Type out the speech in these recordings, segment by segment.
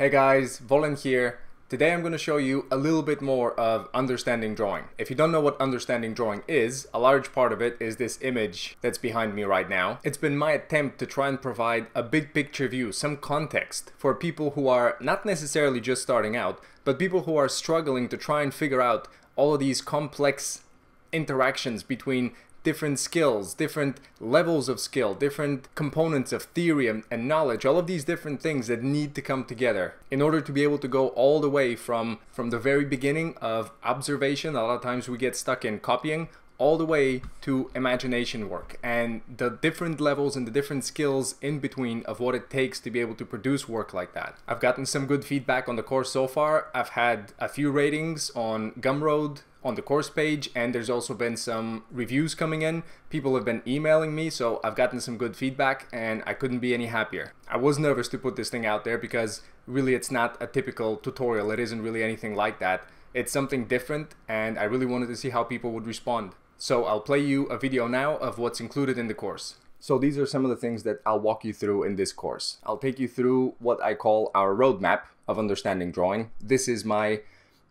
Hey guys, Volen here. Today I'm going to show you a little bit more of understanding drawing. If you don't know what understanding drawing is, a large part of it is this image that's behind me right now. It's been my attempt to try and provide a big picture view, some context for people who are not necessarily just starting out, but people who are struggling to try and figure out all of these complex interactions between different skills, different levels of skill, different components of theory and, and, knowledge, all of these different things that need to come together in order to be able to go all the way from from the very beginning of observation, a lot of times we get stuck in copying, all the way to imagination work and the different levels and the different skills in between of what it takes to be able to produce work like that. I've gotten some good feedback on the course so far. I've had a few ratings on Gumroad on the course page and there's also been some reviews coming in. People have been emailing me so I've gotten some good feedback and I couldn't be any happier. I was nervous to put this thing out there because really it's not a typical tutorial. It isn't really anything like that. It's something different and I really wanted to see how people would respond. So I'll play you a video now of what's included in the course. So these are some of the things that I'll walk you through in this course. I'll take you through what I call our roadmap of understanding drawing. This is my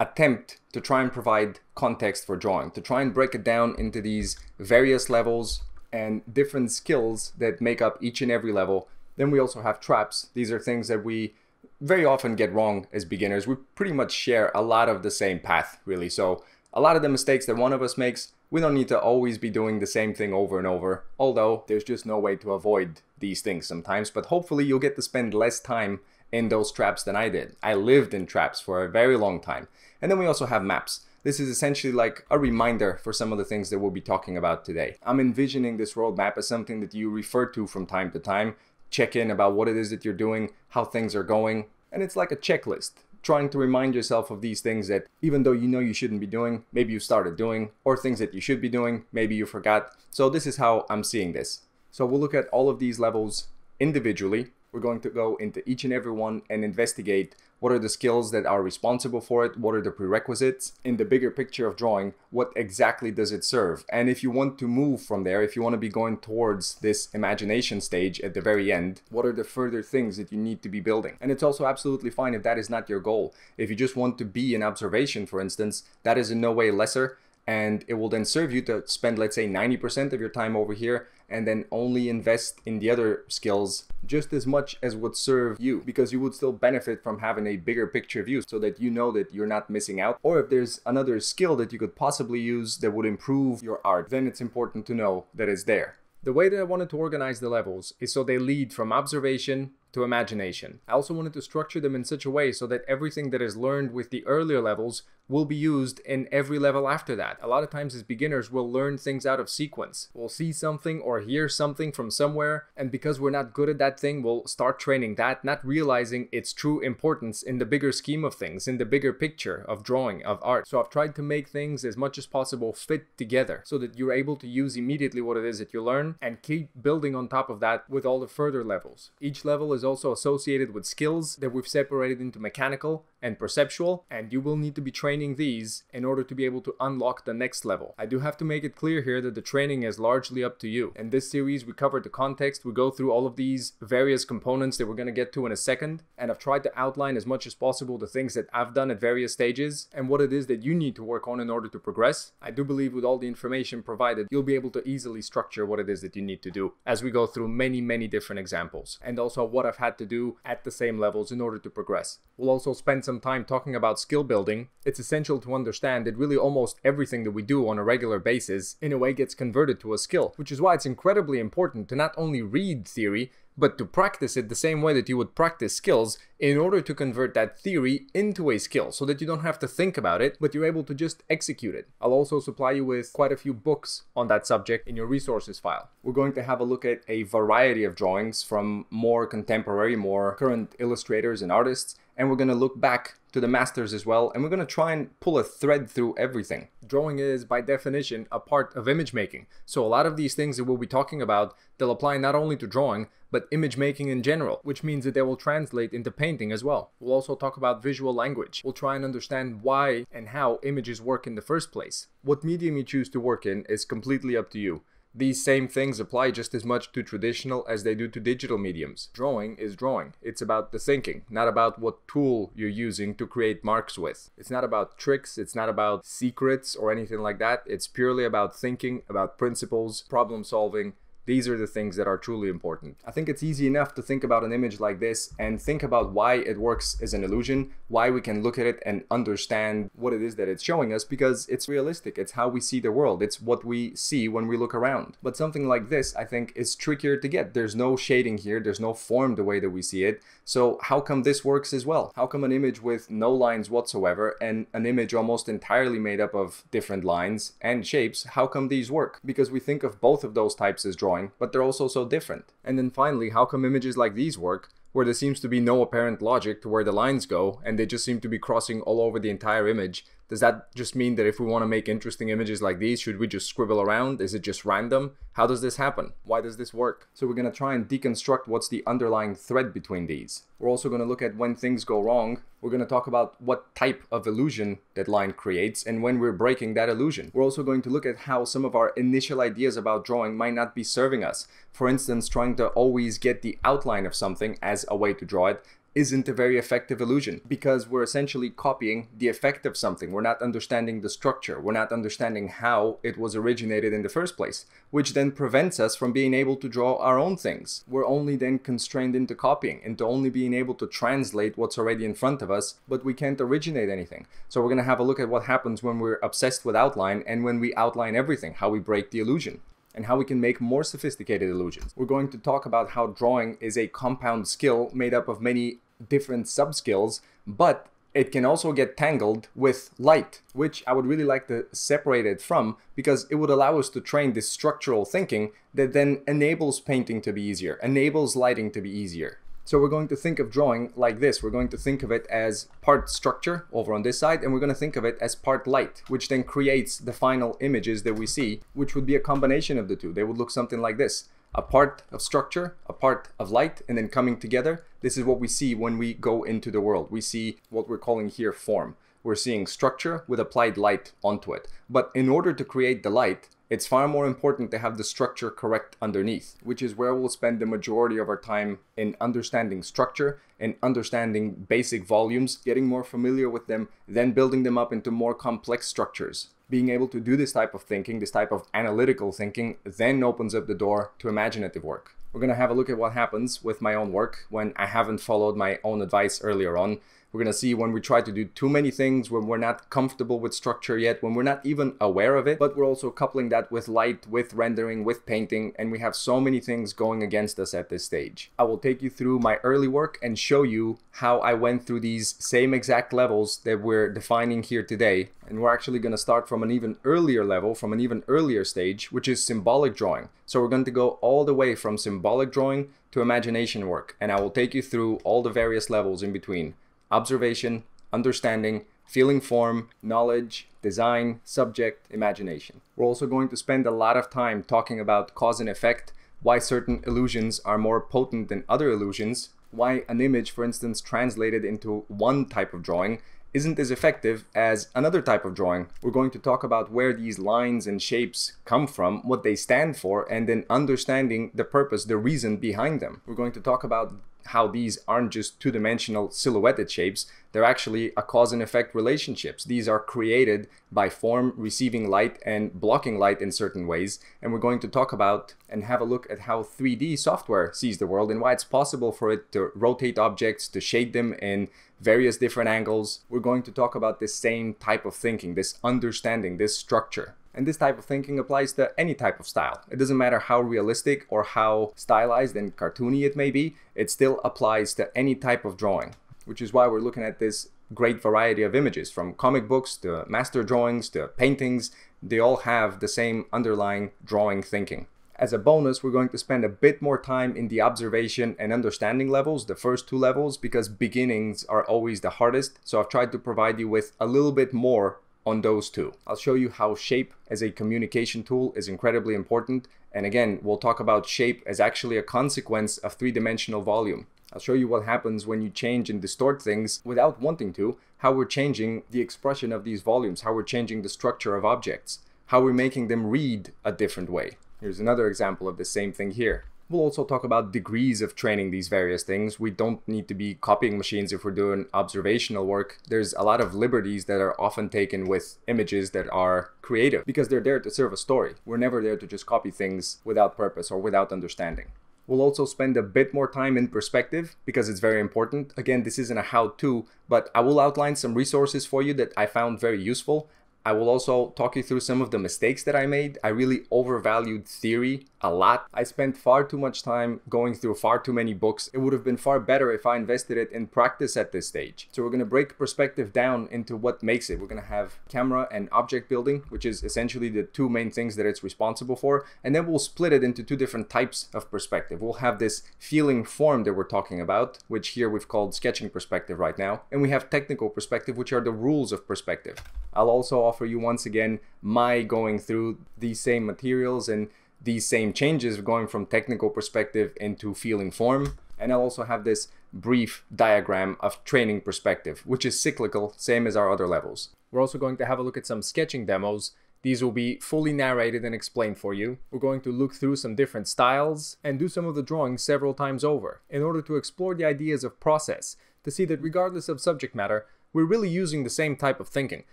attempt to try and provide context for drawing, to try and break it down into these various levels and different skills that make up each and every level. Then we also have traps. These are things that we very often get wrong as beginners. We pretty much share a lot of the same path, really. So a lot of the mistakes that one of us makes, we don't need to always be doing the same thing over and over, although there's just no way to avoid these things sometimes, but hopefully you'll get to spend less time in those traps than I did. I lived in traps for a very long time. And then we also have maps. This is essentially like a reminder for some of the things that we'll be talking about today. I'm envisioning this roadmap as something that you refer to from time to time, check in about what it is that you're doing, how things are going, and it's like a checklist trying to remind yourself of these things that even though you know you shouldn't be doing, maybe you started doing, or things that you should be doing, maybe you forgot. So this is how I'm seeing this. So we'll look at all of these levels individually we're going to go into each and every one and investigate what are the skills that are responsible for it, what are the prerequisites, in the bigger picture of drawing, what exactly does it serve? And if you want to move from there, if you want to be going towards this imagination stage at the very end, what are the further things that you need to be building? And it's also absolutely fine if that is not your goal. If you just want to be an observation, for instance, that is in no way lesser and it will then serve you to spend let's say 90% of your time over here and then only invest in the other skills just as much as would serve you because you would still benefit from having a bigger picture view so that you know that you're not missing out or if there's another skill that you could possibly use that would improve your art then it's important to know that it's there the way that I wanted to organize the levels is so they lead from observation to imagination. I also wanted to structure them in such a way so that everything that is learned with the earlier levels will be used in every level after that. A lot of times as beginners, we'll learn things out of sequence. We'll see something or hear something from somewhere, and because we're not good at that thing, we'll start training that, not realizing its true importance in the bigger scheme of things, in the bigger picture of drawing, of art. So I've tried to make things as much as possible fit together so that you're able to use immediately what it is that you learn and keep building on top of that with all the further levels. Each level is also associated with skills that we've separated into mechanical and perceptual, and you will need to be training these in order to be able to unlock the next level. I do have to make it clear here that the training is largely up to you. In this series, we covered the context, we go through all of these various components that we're going to get to in a second, and I've tried to outline as much as possible the things that I've done at various stages and what it is that you need to work on in order to progress. I do believe with all the information provided, you'll be able to easily structure what it is that you need to do as we go through many, many different examples, and also what I've had to do at the same levels in order to progress. We'll also spend some time talking about skill building. It's essential to understand that really almost everything that we do on a regular basis in a way gets converted to a skill, which is why it's incredibly important to not only read theory, but to practice it the same way that you would practice skills in order to convert that theory into a skill so that you don't have to think about it, but you're able to just execute it. I'll also supply you with quite a few books on that subject in your resources file. We're going to have a look at a variety of drawings from more contemporary, more current illustrators and artists, and we're going to look back to the masters as well, and we're going to try and pull a thread through everything. Drawing is, by definition, a part of image making. So a lot of these things that we'll be talking about, they'll apply not only to drawing, but image making in general, which means that they will translate into painting as well. We'll also talk about visual language. We'll try and understand why and how images work in the first place. What medium you choose to work in is completely up to you. These same things apply just as much to traditional as they do to digital mediums. Drawing is drawing. It's about the thinking, not about what tool you're using to create marks with. It's not about tricks, it's not about secrets or anything like that. It's purely about thinking, about principles, problem solving, these are the things that are truly important. I think it's easy enough to think about an image like this and think about why it works as an illusion, why we can look at it and understand what it is that it's showing us because it's realistic. It's how we see the world. It's what we see when we look around. But something like this, I think, is trickier to get. There's no shading here. There's no form the way that we see it. So how come this works as well? How come an image with no lines whatsoever and an image almost entirely made up of different lines and shapes, how come these work? Because we think of both of those types as drawing drawing, but they're also so different. And then finally, how come images like these work, where there seems to be no apparent logic to where the lines go, and they just seem to be crossing all over the entire image, does that just mean that if we want to make interesting images like these, should we just scribble around? Is it just random? How does this happen? Why does this work? So we're going to try and deconstruct what's the underlying thread between these. We're also going to look at when things go wrong. We're going to talk about what type of illusion that line creates and when we're breaking that illusion. We're also going to look at how some of our initial ideas about drawing might not be serving us. For instance, trying to always get the outline of something as a way to draw it isn't a very effective illusion because we're essentially copying the effect of something. We're not understanding the structure. We're not understanding how it was originated in the first place, which then prevents us from being able to draw our own things. We're only then constrained into copying, into only being able to translate what's already in front of us, but we can't originate anything. So we're going to have a look at what happens when we're obsessed with outline and when we outline everything, how we break the illusion and how we can make more sophisticated illusions. We're going to talk about how drawing is a compound skill made up of many different sub-skills, but it can also get tangled with light, which I would really like to separate it from because it would allow us to train this structural thinking that then enables painting to be easier, enables lighting to be easier. So we're going to think of drawing like this. We're going to think of it as part structure over on this side, and we're going to think of it as part light, which then creates the final images that we see, which would be a combination of the two. They would look something like this. A part of structure, a part of light, and then coming together. This is what we see when we go into the world. We see what we're calling here form. We're seeing structure with applied light onto it. But in order to create the light, it's far more important to have the structure correct underneath, which is where we'll spend the majority of our time in understanding structure and understanding basic volumes, getting more familiar with them, then building them up into more complex structures. Being able to do this type of thinking, this type of analytical thinking, then opens up the door to imaginative work. We're going to have a look at what happens with my own work when I haven't followed my own advice earlier on we're going to see when we try to do too many things, when we're not comfortable with structure yet, when we're not even aware of it, but we're also coupling that with light, with rendering, with painting, and we have so many things going against us at this stage. I will take you through my early work and show you how I went through these same exact levels that we're defining here today. And we're actually going to start from an even earlier level, from an even earlier stage, which is symbolic drawing. So we're going to go all the way from symbolic drawing to imagination work, and I will take you through all the various levels in between observation, understanding, feeling form, knowledge, design, subject, imagination. We're also going to spend a lot of time talking about cause and effect, why certain illusions are more potent than other illusions, why an image, for instance, translated into one type of drawing isn't as effective as another type of drawing. We're going to talk about where these lines and shapes come from, what they stand for, and then understanding the purpose, the reason behind them. We're going to talk about how these aren't just two-dimensional silhouetted shapes, they're actually a cause and effect relationships. These are created by form receiving light and blocking light in certain ways. And we're going to talk about and have a look at how 3D software sees the world and why it's possible for it to rotate objects, to shade them in various different angles. We're going to talk about this same type of thinking, this understanding, this structure. And this type of thinking applies to any type of style. It doesn't matter how realistic or how stylized and cartoony it may be, it still applies to any type of drawing, which is why we're looking at this great variety of images from comic books to master drawings to paintings. They all have the same underlying drawing thinking. As a bonus, we're going to spend a bit more time in the observation and understanding levels, the first two levels, because beginnings are always the hardest. So I've tried to provide you with a little bit more on those two. I'll show you how shape as a communication tool is incredibly important. And again, we'll talk about shape as actually a consequence of three-dimensional volume. I'll show you what happens when you change and distort things without wanting to, how we're changing the expression of these volumes, how we're changing the structure of objects, how we're making them read a different way. Here's another example of the same thing here. We'll also talk about degrees of training these various things. We don't need to be copying machines if we're doing observational work. There's a lot of liberties that are often taken with images that are creative because they're there to serve a story. We're never there to just copy things without purpose or without understanding. We'll also spend a bit more time in perspective because it's very important. Again, this isn't a how-to, but I will outline some resources for you that I found very useful I will also talk you through some of the mistakes that I made. I really overvalued theory a lot. I spent far too much time going through far too many books. It would have been far better if I invested it in practice at this stage. So we're going to break perspective down into what makes it. We're going to have camera and object building, which is essentially the two main things that it's responsible for. And then we'll split it into two different types of perspective. We'll have this feeling form that we're talking about, which here we've called sketching perspective right now. And we have technical perspective, which are the rules of perspective. I'll also offer you once again my going through these same materials and these same changes going from technical perspective into feeling form. And I'll also have this brief diagram of training perspective, which is cyclical, same as our other levels. We're also going to have a look at some sketching demos. These will be fully narrated and explained for you. We're going to look through some different styles and do some of the drawings several times over in order to explore the ideas of process to see that regardless of subject matter, we're really using the same type of thinking.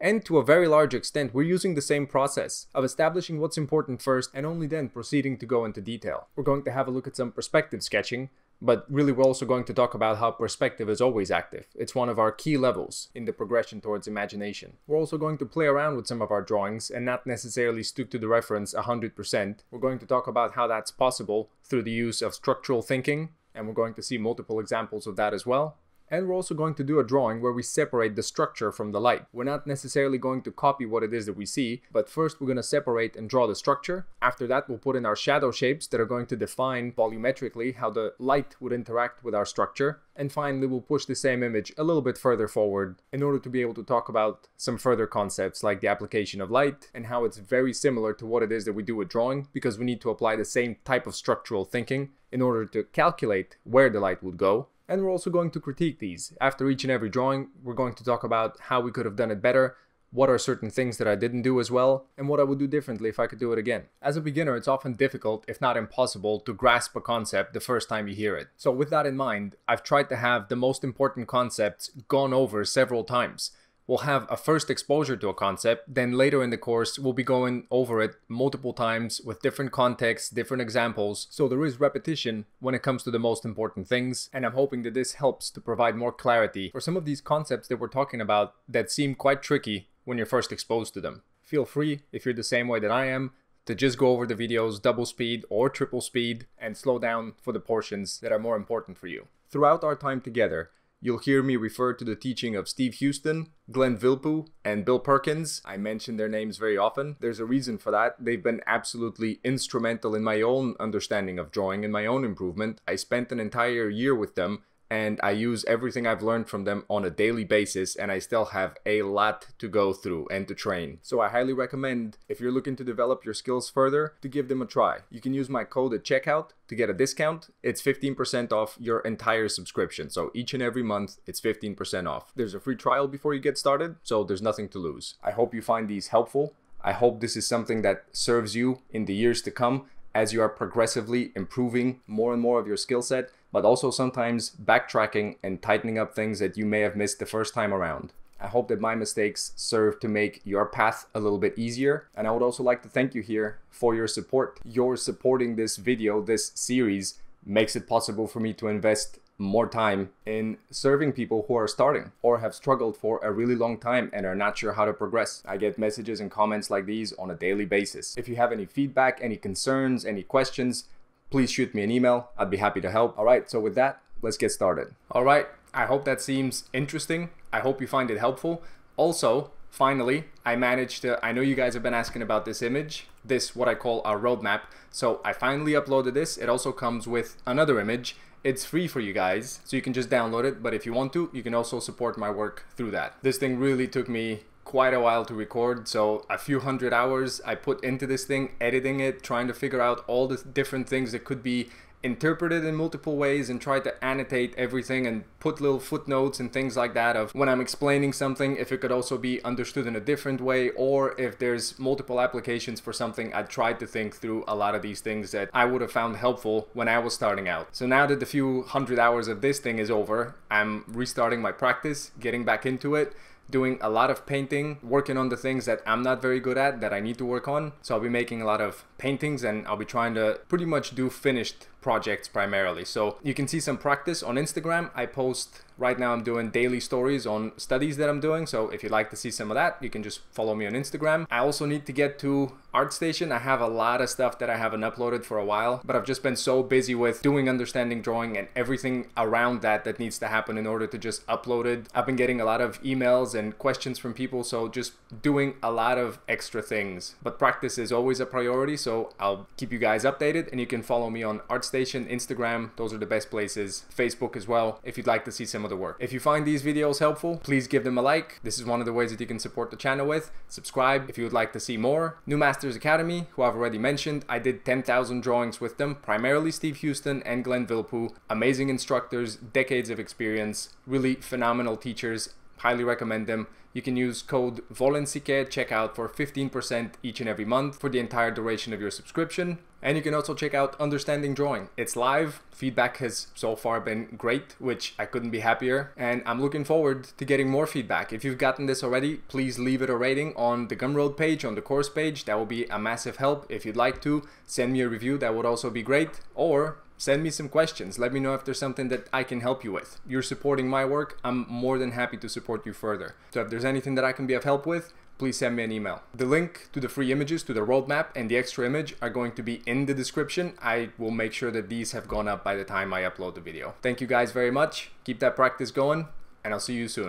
And to a very large extent, we're using the same process of establishing what's important first and only then proceeding to go into detail. We're going to have a look at some perspective sketching, but really we're also going to talk about how perspective is always active. It's one of our key levels in the progression towards imagination. We're also going to play around with some of our drawings and not necessarily stick to the reference 100%. We're going to talk about how that's possible through the use of structural thinking, and we're going to see multiple examples of that as well. And we're also going to do a drawing where we separate the structure from the light. We're not necessarily going to copy what it is that we see, but first we're going to separate and draw the structure. After that, we'll put in our shadow shapes that are going to define volumetrically how the light would interact with our structure. And finally, we'll push the same image a little bit further forward in order to be able to talk about some further concepts like the application of light and how it's very similar to what it is that we do with drawing because we need to apply the same type of structural thinking in order to calculate where the light would go and we're also going to critique these. After each and every drawing, we're going to talk about how we could have done it better, what are certain things that I didn't do as well, and what I would do differently if I could do it again. As a beginner, it's often difficult, if not impossible, to grasp a concept the first time you hear it. So with that in mind, I've tried to have the most important concepts gone over several times we'll have a first exposure to a concept, then later in the course, we'll be going over it multiple times with different contexts, different examples. So there is repetition when it comes to the most important things, and I'm hoping that this helps to provide more clarity for some of these concepts that we're talking about that seem quite tricky when you're first exposed to them. Feel free, if you're the same way that I am, to just go over the videos double speed or triple speed and slow down for the portions that are more important for you. Throughout our time together, You'll hear me refer to the teaching of Steve Huston, Glenn Vilppu, and Bill Perkins. I mention their names very often. There's a reason for that. They've been absolutely instrumental in my own understanding of drawing and my own improvement. I spent an entire year with them and I use everything I've learned from them on a daily basis and I still have a lot to go through and to train. So I highly recommend if you're looking to develop your skills further to give them a try. You can use my code at checkout to get a discount. It's 15% off your entire subscription. So each and every month it's 15% off. There's a free trial before you get started, so there's nothing to lose. I hope you find these helpful. I hope this is something that serves you in the years to come as you are progressively improving more and more of your skill set but also sometimes backtracking and tightening up things that you may have missed the first time around. I hope that my mistakes serve to make your path a little bit easier. And I would also like to thank you here for your support. Your supporting this video, this series, makes it possible for me to invest more time in serving people who are starting or have struggled for a really long time and are not sure how to progress. I get messages and comments like these on a daily basis. If you have any feedback, any concerns, any questions, please shoot me an email. I'd be happy to help. All right, so with that, let's get started. All right, I hope that seems interesting. I hope you find it helpful. Also, finally, I managed to, I know you guys have been asking about this image, this what I call our roadmap. So I finally uploaded this. It also comes with another image. It's free for you guys, so you can just download it. But if you want to, you can also support my work through that. This thing really took me quite a while to record so a few hundred hours i put into this thing editing it trying to figure out all the different things that could be interpret it in multiple ways and try to annotate everything and put little footnotes and things like that of when I'm explaining something, if it could also be understood in a different way, or if there's multiple applications for something, I tried to think through a lot of these things that I would have found helpful when I was starting out. So now that the few hundred hours of this thing is over, I'm restarting my practice, getting back into it, doing a lot of painting, working on the things that I'm not very good at that I need to work on. So I'll be making a lot of paintings and I'll be trying to pretty much do finished projects primarily. So you can see some practice on Instagram. I post right now I'm doing daily stories on studies that I'm doing. So if you'd like to see some of that, you can just follow me on Instagram. I also need to get to ArtStation. I have a lot of stuff that I haven't uploaded for a while, but I've just been so busy with doing understanding drawing and everything around that that needs to happen in order to just upload it. I've been getting a lot of emails and questions from people, so just doing a lot of extra things. But practice is always a priority, so I'll keep you guys updated and you can follow me on ArtStation Station, Instagram, those are the best places. Facebook as well, if you'd like to see some of the work. If you find these videos helpful, please give them a like. This is one of the ways that you can support the channel with. Subscribe if you would like to see more. New Masters Academy, who I've already mentioned, I did 10,000 drawings with them, primarily Steve Huston and Glenn Vilppu. Amazing instructors, decades of experience, really phenomenal teachers. Highly recommend them. You can use code VOLENCK checkout for 15% each and every month for the entire duration of your subscription. And you can also check out Understanding Drawing. It's live. Feedback has so far been great, which I couldn't be happier. And I'm looking forward to getting more feedback. If you've gotten this already, please leave it a rating on the Gumroad page, on the course page. That will be a massive help. If you'd like to, send me a review. That would also be great. Or send me some questions. Let me know if there's something that I can help you with. You're supporting my work. I'm more than happy to support you further. So if there's anything that I can be of help with, please send me an email. The link to the free images, to the roadmap, and the extra image are going to be in the description. I will make sure that these have gone up by the time I upload the video. Thank you guys very much. Keep that practice going, and I'll see you soon.